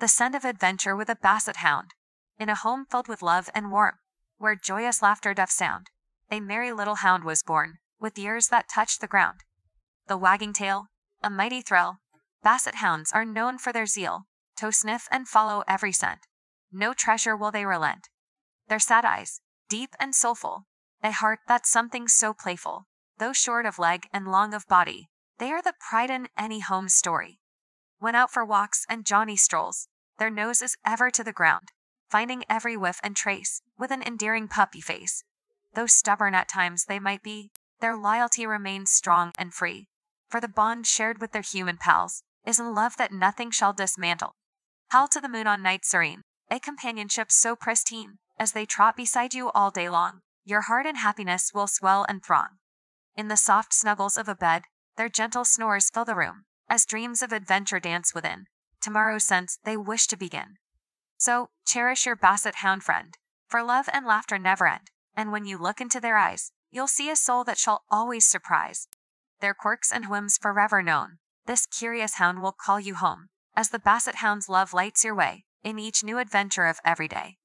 the scent of adventure with a basset hound. In a home filled with love and warmth, where joyous laughter doth sound, a merry little hound was born, with ears that touched the ground. The wagging tail, a mighty thrill. Basset hounds are known for their zeal, to sniff and follow every scent. No treasure will they relent. Their sad eyes, deep and soulful, a heart that's something so playful, though short of leg and long of body, they are the pride in any home story. When out for walks and Johnny strolls, their noses ever to the ground, finding every whiff and trace with an endearing puppy face. Though stubborn at times they might be, their loyalty remains strong and free, for the bond shared with their human pals is a love that nothing shall dismantle. Howl to the moon on night serene, a companionship so pristine, as they trot beside you all day long, your heart in happiness will swell and throng. In the soft snuggles of a bed, their gentle snores fill the room, as dreams of adventure dance within. Tomorrow's sense they wish to begin. So, cherish your basset hound friend, for love and laughter never end, and when you look into their eyes, you'll see a soul that shall always surprise. Their quirks and whims forever known, this curious hound will call you home, as the basset hound's love lights your way in each new adventure of every day.